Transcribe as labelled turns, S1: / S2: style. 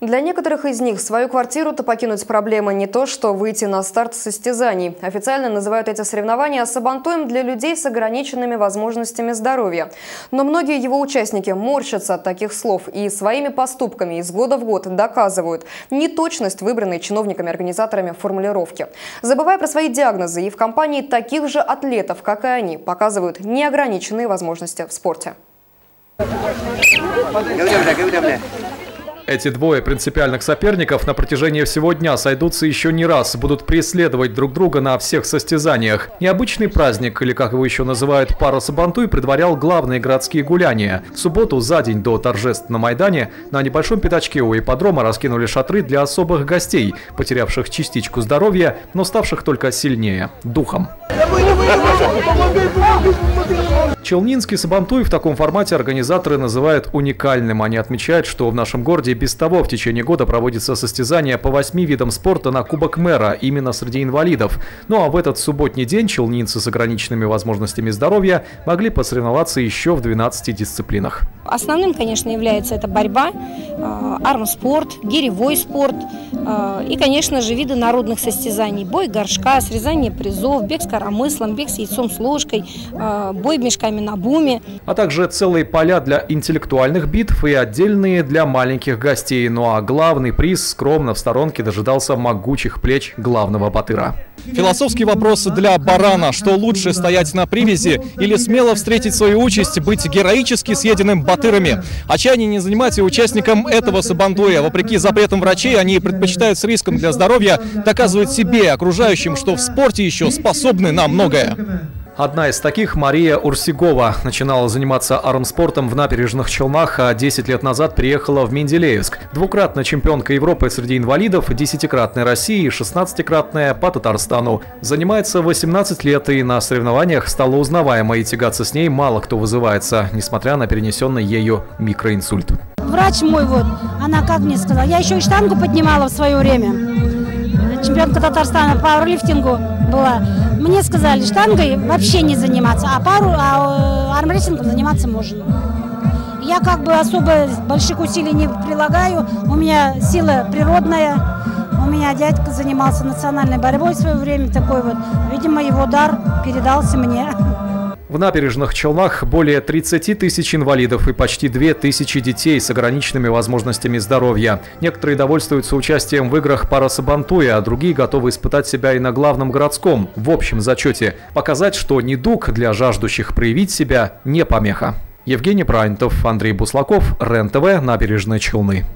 S1: Для некоторых из них свою квартиру-то покинуть проблема не то, что выйти на старт состязаний. Официально называют эти соревнования сабантуем для людей с ограниченными возможностями здоровья. Но многие его участники морщатся от таких слов и своими поступками из года в год доказывают неточность выбранной чиновниками-организаторами формулировки. Забывая про свои диагнозы, и в компании таких же атлетов, как и они, показывают неограниченные возможности в спорте.
S2: Эти двое принципиальных соперников на протяжении всего дня сойдутся еще не раз, будут преследовать друг друга на всех состязаниях. Необычный праздник, или как его еще называют пара Сабантуй, предварял главные городские гуляния. В субботу за день до торжеств на Майдане на небольшом пятачке у ипподрома раскинули шатры для особых гостей, потерявших частичку здоровья, но ставших только сильнее – духом. Челнинский Сабантуй в таком формате организаторы называют уникальным. Они отмечают, что в нашем городе без того в течение года проводится состязание по восьми видам спорта на Кубок мэра, именно среди инвалидов. Ну а в этот субботний день челнинцы с ограниченными возможностями здоровья могли посоревноваться еще в 12 дисциплинах.
S3: Основным, конечно, является это борьба, э, армспорт, гиревой спорт э, и, конечно же, виды народных состязаний. Бой горшка, срезание призов, бег с коромыслом, бег с яйцом с ложкой, э, бой мешками на буме.
S2: А также целые поля для интеллектуальных битв и отдельные для маленьких гостей. Ну а главный приз скромно в сторонке дожидался могучих плеч главного батыра.
S4: Философский вопрос для барана. Что лучше, стоять на привязи или смело встретить свою участь, быть героически съеденным батырами? Отчаяние не занимать участникам этого сабантуя. Вопреки запретам врачей, они предпочитают с риском для здоровья доказывать себе и окружающим, что в спорте еще способны на многое.
S2: Одна из таких – Мария Урсигова. Начинала заниматься армспортом в набережных Челнах, а 10 лет назад приехала в Менделеевск. Двукратная чемпионка Европы среди инвалидов, десятикратная России и шестнадцатикратная по Татарстану. Занимается 18 лет и на соревнованиях стала узнаваемой, тягаться с ней мало кто вызывается, несмотря на перенесенный ею микроинсульт.
S5: Врач мой вот, она как мне сказала, я еще и штангу поднимала в свое время. Чемпионка Татарстана по пауэрлифтингу была. Мне сказали, штангой вообще не заниматься, а пару, а э, армрестлингом заниматься можно. Я как бы особо больших усилий не прилагаю, у меня сила природная, у меня дядька занимался национальной борьбой в свое время такой вот. Видимо, его дар передался мне.
S2: В набережных Челнах более 30 тысяч инвалидов и почти 2 тысячи детей с ограниченными возможностями здоровья. Некоторые довольствуются участием в играх Парасабантуя, а другие готовы испытать себя и на главном городском, в общем зачете. Показать, что недуг для жаждущих проявить себя не помеха. Евгений Брайнтов, Андрей Буслаков, РЕН-ТВ, Набережные Челны.